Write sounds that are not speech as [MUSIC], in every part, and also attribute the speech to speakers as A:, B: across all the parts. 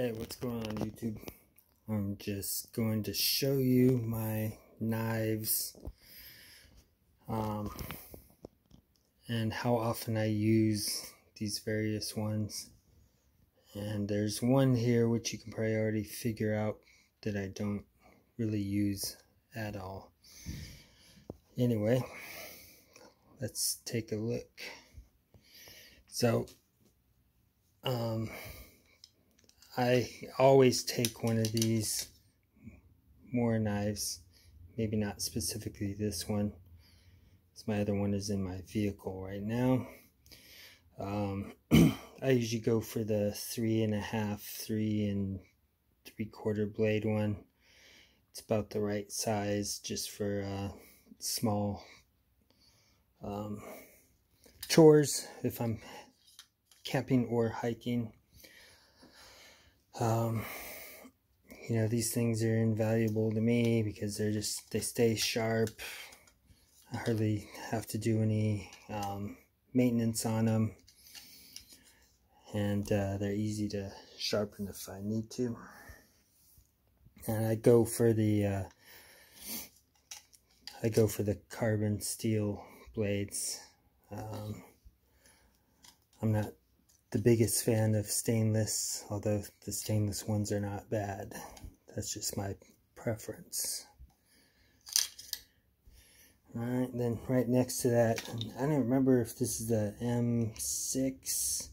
A: Hey, what's going on YouTube? I'm just going to show you my knives um, and how often I use these various ones. And there's one here which you can probably already figure out that I don't really use at all. Anyway, let's take a look. So, um, I always take one of these Mora knives, maybe not specifically this one. my other one is in my vehicle right now. Um, [CLEARS THROAT] I usually go for the three and a half, three and three quarter blade one. It's about the right size just for uh, small um, chores if I'm camping or hiking. Um, you know, these things are invaluable to me because they're just, they stay sharp. I hardly have to do any um, maintenance on them. And uh, they're easy to sharpen if I need to. And I go for the, uh, I go for the carbon steel blades. Um, I'm not the biggest fan of stainless, although the stainless ones are not bad. That's just my preference. Alright, then right next to that, I don't remember if this is the M6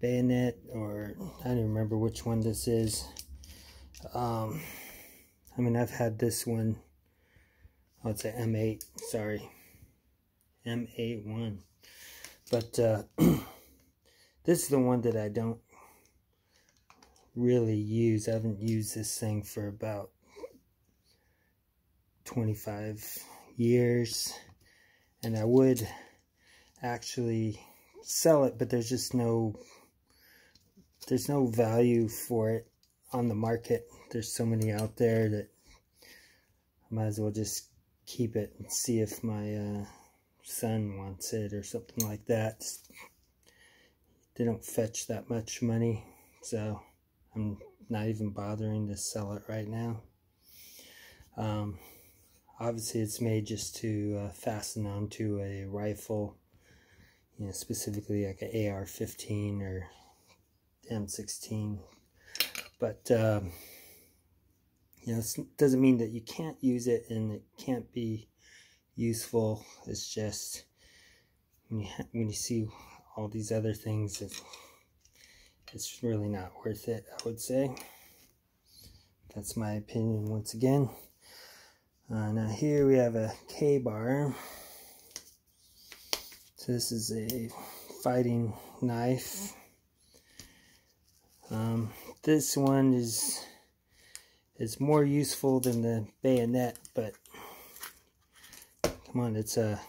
A: bayonet or I don't remember which one this is. Um, I mean, I've had this one. Oh, it's an M8, sorry. M8A1. But, uh, [CLEARS THROAT] This is the one that I don't really use. I haven't used this thing for about 25 years. And I would actually sell it, but there's just no there's no value for it on the market. There's so many out there that I might as well just keep it and see if my uh, son wants it or something like that they don't fetch that much money so I'm not even bothering to sell it right now. Um, obviously it's made just to uh, fasten onto a rifle you know specifically like an AR-15 or M16 but um, you know it doesn't mean that you can't use it and it can't be useful. It's just when you, when you see all these other things, it's really not worth it, I would say. That's my opinion once again. Uh, now here we have a Kabar. So this is a fighting knife. Um, this one is is more useful than the bayonet, but come on, it's a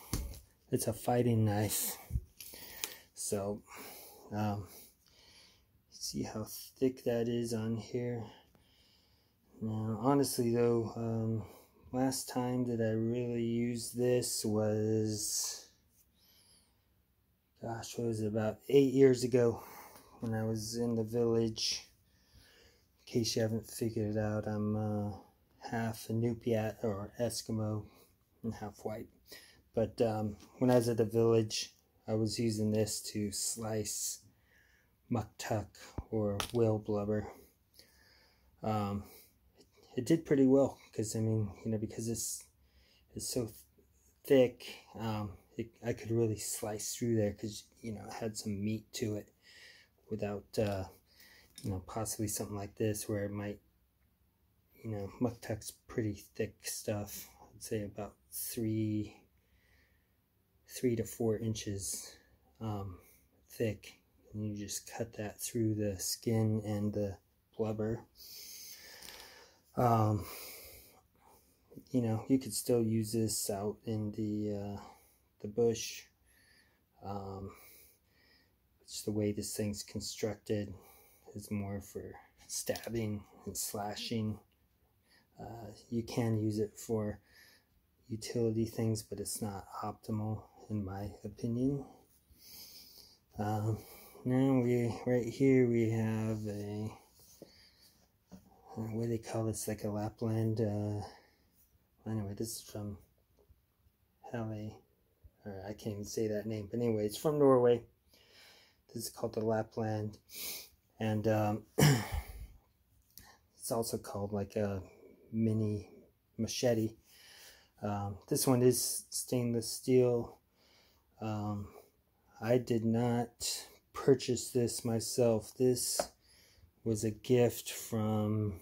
A: it's a fighting knife. So, um, see how thick that is on here. Now, honestly though, um, last time that I really used this was, gosh, what was it, about eight years ago when I was in the village. In case you haven't figured it out, I'm uh, half Inupiat or Eskimo and half white. But um, when I was at the village, I was using this to slice muktuk or whale blubber. Um, it, did pretty well because I mean, you know, because it's it's so th thick, um, it, I could really slice through there because you know it had some meat to it without uh, you know possibly something like this where it might you know muktuk's pretty thick stuff. I'd say about three three to four inches um, thick. And you just cut that through the skin and the blubber. Um, you know you could still use this out in the uh, the bush. Um, it's the way this thing's constructed is more for stabbing and slashing. Uh, you can use it for utility things but it's not optimal in my opinion. Um, now we right here we have a uh, what do they call this? Like a Lappland. Uh, anyway, this is from Helle, or I can't even say that name. But anyway, it's from Norway. This is called the Lappland, and um, [CLEARS THROAT] it's also called like a mini machete. Um, this one is stainless steel. Um, I did not purchase this myself. This was a gift from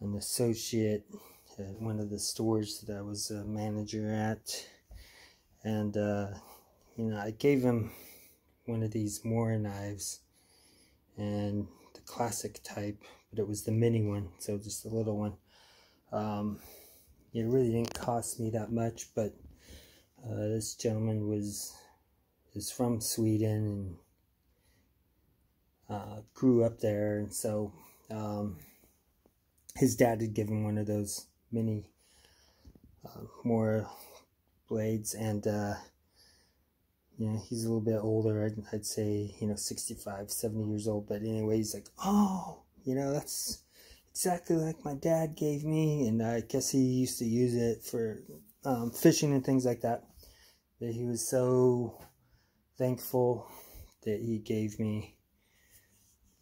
A: an associate at one of the stores that I was a manager at. And, uh, you know, I gave him one of these Mora knives and the classic type, but it was the mini one, so just a little one. Um, it really didn't cost me that much, but uh, this gentleman was is from Sweden and uh, grew up there, and so um, his dad had given one of those mini uh, Mora blades, and uh, you know he's a little bit older. I'd, I'd say you know 65, 70 years old, but anyway, he's like, oh, you know that's exactly like my dad gave me, and I guess he used to use it for um, fishing and things like that. That he was so thankful that he gave me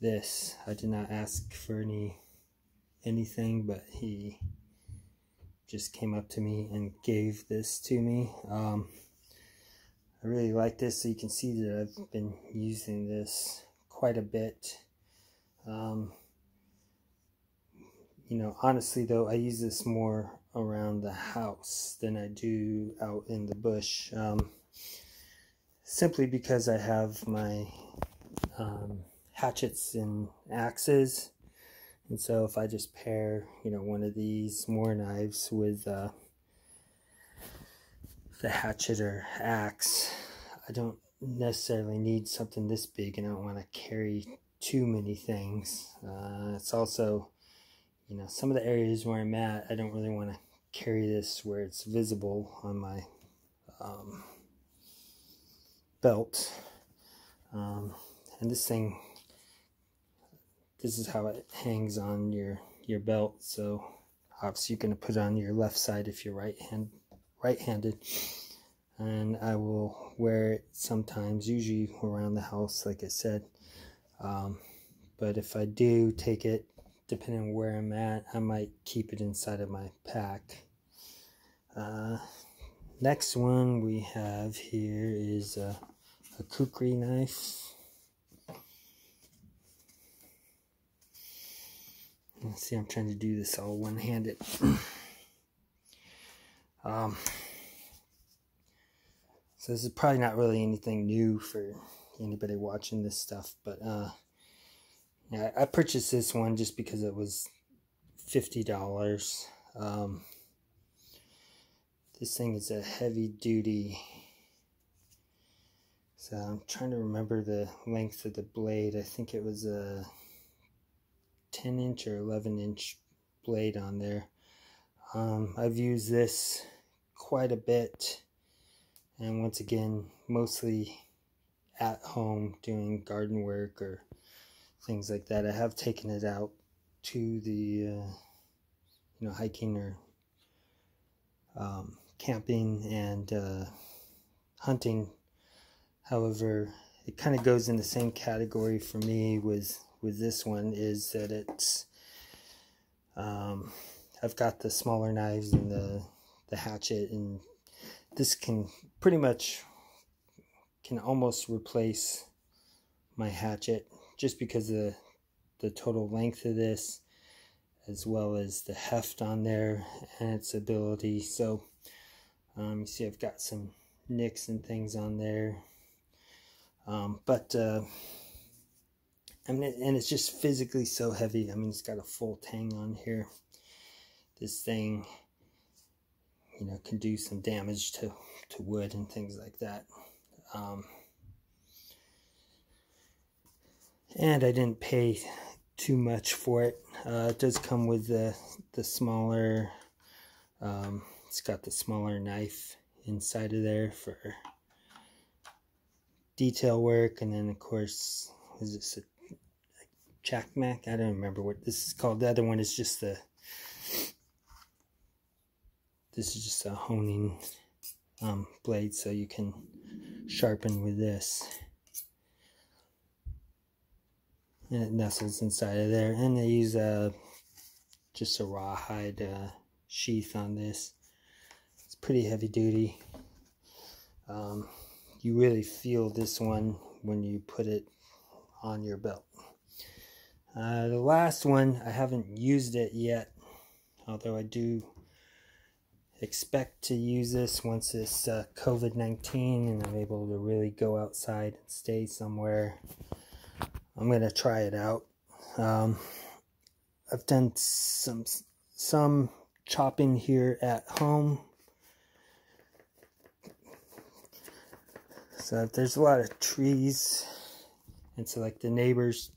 A: this. I did not ask for any anything, but he just came up to me and gave this to me. Um, I really like this, so you can see that I've been using this quite a bit. Um, you know, honestly though, I use this more around the house than I do out in the bush. Um, simply because I have my um, hatchets and axes. And so if I just pair, you know, one of these Mora knives with uh, the hatchet or axe, I don't necessarily need something this big and I don't want to carry too many things. Uh, it's also you know, some of the areas where I'm at, I don't really want to carry this where it's visible on my um, belt. Um, and this thing, this is how it hangs on your, your belt. So obviously you're going to put it on your left side if you're right hand, right-handed. And I will wear it sometimes, usually around the house, like I said. Um, but if I do take it depending on where I'm at, I might keep it inside of my pack. Uh, next one we have here is a, a kukri knife. Let's see, I'm trying to do this all one-handed. [CLEARS THROAT] um, so this is probably not really anything new for anybody watching this stuff, but uh, yeah, I purchased this one just because it was fifty dollars. Um, this thing is a heavy duty. So I'm trying to remember the length of the blade. I think it was a 10 inch or 11 inch blade on there. Um, I've used this quite a bit. And once again, mostly at home doing garden work or things like that. I have taken it out to the, uh, you know, hiking or um, camping and uh, hunting. However, it kind of goes in the same category for me with with this one is that it's um, I've got the smaller knives and the the hatchet and this can pretty much can almost replace my hatchet just because of the, the total length of this as well as the heft on there and its ability. So um, you see I've got some nicks and things on there. Um, but uh, I mean and it's just physically so heavy. I mean it's got a full tang on here. This thing you know can do some damage to to wood and things like that. Um, and I didn't pay too much for it. Uh, it does come with the the smaller. Um, it's got the smaller knife inside of there for detail work, and then of course is this a, a Chakmak. I don't remember what this is called. The other one is just the. This is just a honing um, blade, so you can sharpen with this. And it nestles inside of there. And they use a just a rawhide uh, sheath on this. It's pretty heavy duty. Um, you really feel this one when you put it on your belt. Uh, the last one, I haven't used it yet, although I do expect to use this once this uh, COVID-19 and I'm able to really go outside and stay somewhere. I'm going to try it out. Um, I've done some some chopping here at home. So there's a lot of trees and so like the neighbors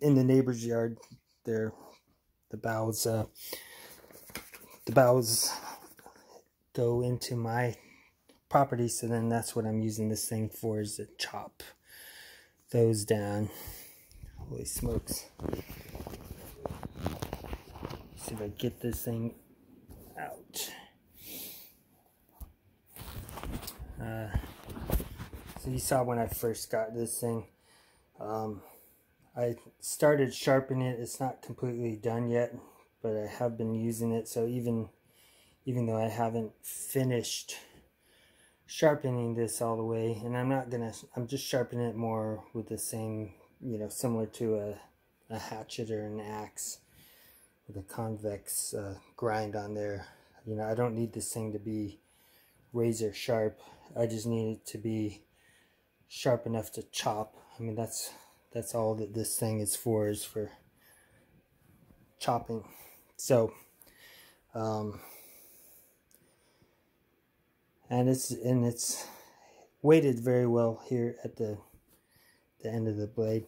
A: in the neighbor's yard there the boughs uh, the boughs go into my property so then that's what I'm using this thing for is to chop those down holy smokes see if I get this thing out uh, so you saw when I first got this thing um, I started sharpening it. It's not completely done yet, but I have been using it. So even even though I haven't finished sharpening this all the way, and I'm not gonna, I'm just sharpening it more with the same, you know, similar to a, a hatchet or an axe with a convex uh, grind on there. You know, I don't need this thing to be razor sharp. I just need it to be sharp enough to chop. I mean, that's that's all that this thing is for is for chopping so um, and it's and it's weighted very well here at the the end of the blade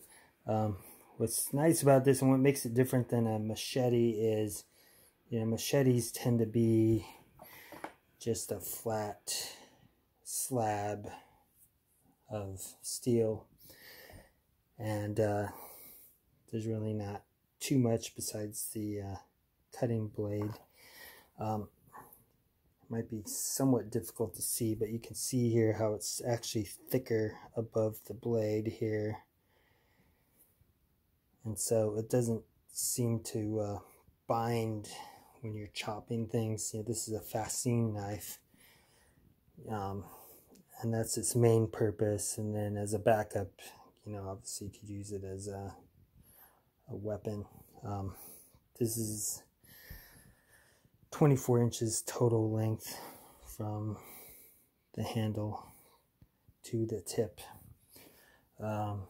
A: um, what's nice about this and what makes it different than a machete is you know machetes tend to be just a flat slab of steel and uh, there's really not too much besides the uh, cutting blade. Um, might be somewhat difficult to see, but you can see here how it's actually thicker above the blade here. And so it doesn't seem to uh, bind when you're chopping things. You know, this is a fascine knife. Um, and that's its main purpose. And then as a backup, you know, obviously you could use it as a, a weapon. Um, this is 24 inches total length from the handle to the tip. Um,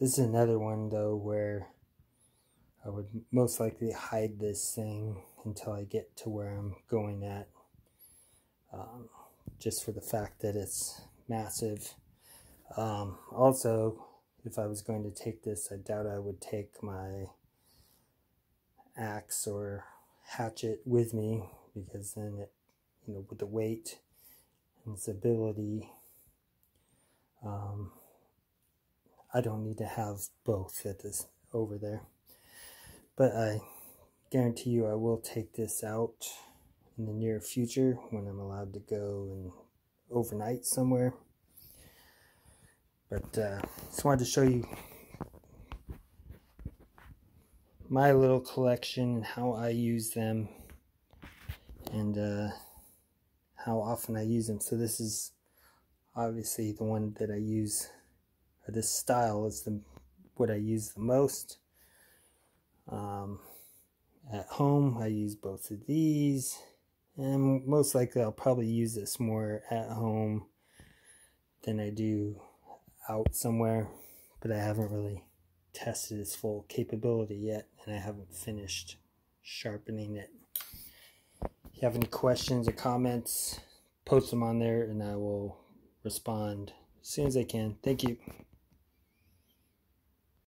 A: this is another one though where I would most likely hide this thing until I get to where I'm going at. Um, just for the fact that it's massive. Um, also, if I was going to take this, I doubt I would take my axe or hatchet with me because then it, you know, with the weight and stability, um, I don't need to have both at this over there. But I guarantee you I will take this out in the near future when I'm allowed to go and overnight somewhere. But uh, just wanted to show you my little collection and how I use them and uh, how often I use them. So this is obviously the one that I use, this style is the what I use the most. Um, at home, I use both of these, and most likely I'll probably use this more at home than I do out somewhere, but I haven't really tested its full capability yet, and I haven't finished sharpening it. If you have any questions or comments, post them on there, and I will respond as soon as I can. Thank you.